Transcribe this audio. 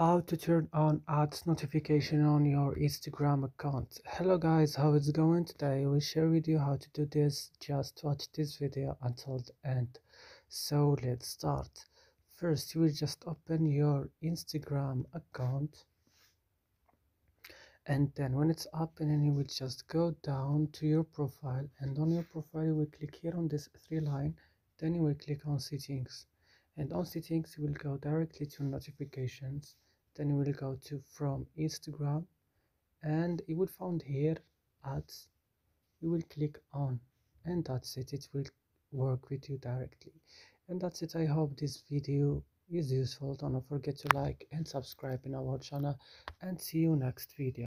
how to turn on ads notification on your instagram account. Hello guys. How it's going today? We share with you how to do this. Just watch this video until the end. So let's start. First you will just open your instagram account. And then when it's open you will just go down to your profile. And on your profile you will click here on this three line. Then you will click on settings. And on settings you will go directly to notifications then you will go to from instagram and you will find here ads. You will click on and that's it. It will work with you directly. And that's it. I hope this video is useful. Don't forget to like and subscribe in our channel and see you next video